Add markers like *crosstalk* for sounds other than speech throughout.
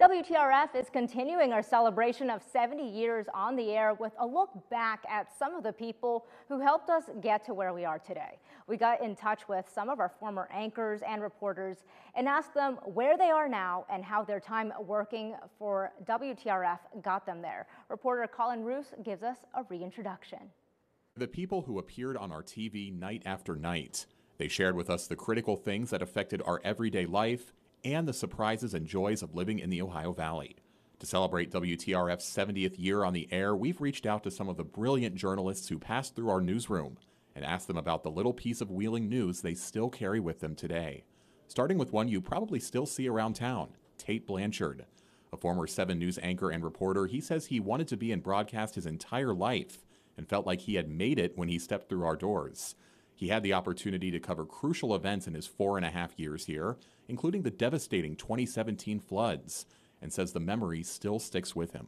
WTRF is continuing our celebration of 70 years on the air with a look back at some of the people who helped us get to where we are today. We got in touch with some of our former anchors and reporters and asked them where they are now and how their time working for WTRF got them there. Reporter Colin Roos gives us a reintroduction. The people who appeared on our TV night after night. They shared with us the critical things that affected our everyday life and the surprises and joys of living in the Ohio Valley. To celebrate WTRF's 70th year on the air, we've reached out to some of the brilliant journalists who passed through our newsroom and asked them about the little piece of Wheeling news they still carry with them today. Starting with one you probably still see around town Tate Blanchard. A former 7 News anchor and reporter, he says he wanted to be in broadcast his entire life and felt like he had made it when he stepped through our doors. He had the opportunity to cover crucial events in his four and a half years here, including the devastating 2017 floods, and says the memory still sticks with him.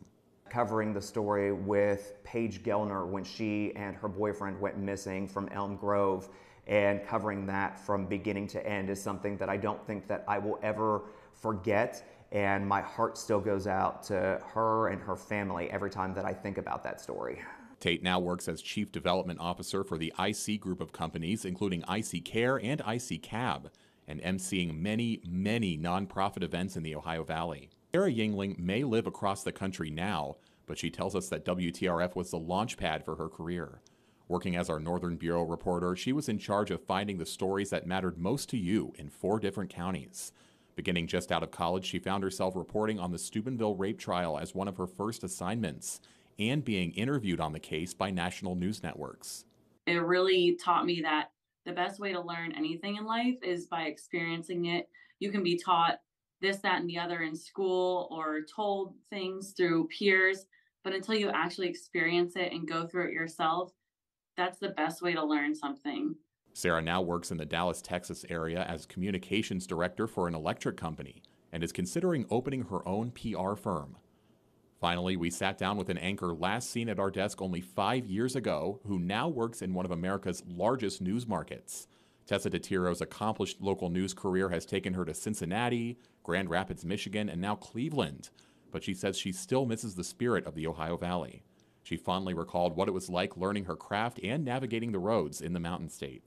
Covering the story with Paige Gellner when she and her boyfriend went missing from Elm Grove and covering that from beginning to end is something that I don't think that I will ever forget and my heart still goes out to her and her family every time that I think about that story. Tate now works as Chief Development Officer for the IC group of companies, including IC Care and IC Cab, and emceeing many, many nonprofit events in the Ohio Valley. Sarah Yingling may live across the country now, but she tells us that WTRF was the launch pad for her career. Working as our Northern Bureau reporter, she was in charge of finding the stories that mattered most to you in four different counties. Beginning just out of college, she found herself reporting on the Steubenville rape trial as one of her first assignments and being interviewed on the case by national news networks. It really taught me that the best way to learn anything in life is by experiencing it. You can be taught this, that, and the other in school or told things through peers, but until you actually experience it and go through it yourself, that's the best way to learn something. Sarah now works in the Dallas, Texas area as communications director for an electric company and is considering opening her own PR firm. Finally, we sat down with an anchor last seen at our desk only five years ago who now works in one of America's largest news markets. Tessa DeTiro's accomplished local news career has taken her to Cincinnati, Grand Rapids, Michigan, and now Cleveland. But she says she still misses the spirit of the Ohio Valley. She fondly recalled what it was like learning her craft and navigating the roads in the Mountain State.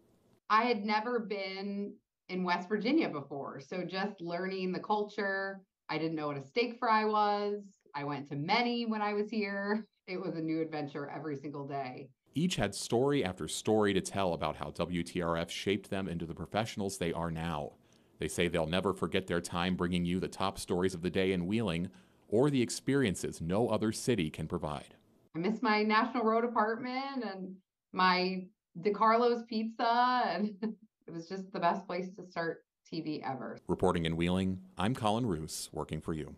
I had never been in West Virginia before, so just learning the culture. I didn't know what a steak fry was. I went to many when I was here. It was a new adventure every single day. Each had story after story to tell about how WTRF shaped them into the professionals they are now. They say they'll never forget their time bringing you the top stories of the day in Wheeling or the experiences no other city can provide. I miss my National Road apartment and my DiCarlo's pizza, and *laughs* it was just the best place to start TV ever. Reporting in Wheeling, I'm Colin Roos, working for you.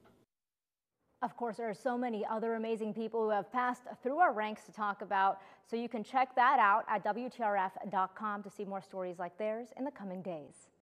Of course, there are so many other amazing people who have passed through our ranks to talk about, so you can check that out at WTRF.com to see more stories like theirs in the coming days.